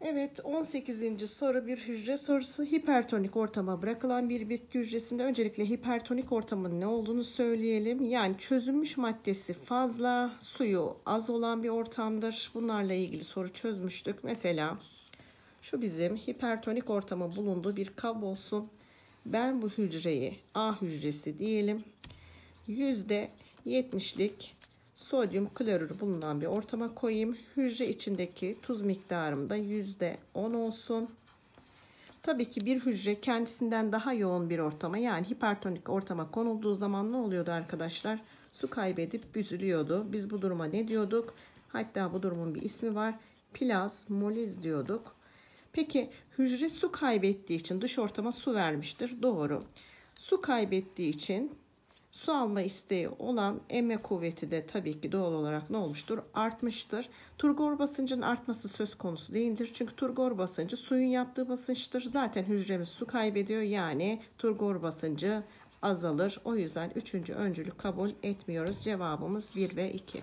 Evet 18. soru bir hücre sorusu. Hipertonik ortama bırakılan bir bitki hücresinde öncelikle hipertonik ortamın ne olduğunu söyleyelim. Yani çözünmüş maddesi fazla, suyu az olan bir ortamdır. Bunlarla ilgili soru çözmüştük. Mesela şu bizim hipertonik ortamı bulunduğu bir kab olsun. Ben bu hücreyi A hücresi diyelim. %70'lik sodyum klorür bulunan bir ortama koyayım. Hücre içindeki tuz miktarım da %10 olsun. Tabii ki bir hücre kendisinden daha yoğun bir ortama yani hipertonik ortama konulduğu zaman ne oluyordu arkadaşlar? Su kaybedip büzülüyordu. Biz bu duruma ne diyorduk? Hatta bu durumun bir ismi var. Plazmoliz diyorduk. Peki hücre su kaybettiği için dış ortama su vermiştir. Doğru. Su kaybettiği için Su alma isteği olan emme kuvveti de tabii ki doğal olarak ne olmuştur? Artmıştır. Turgor basıncın artması söz konusu değildir. Çünkü turgor basıncı suyun yaptığı basınçtır. Zaten hücremiz su kaybediyor. Yani turgor basıncı azalır. O yüzden üçüncü öncülü kabul etmiyoruz. Cevabımız 1 ve 2.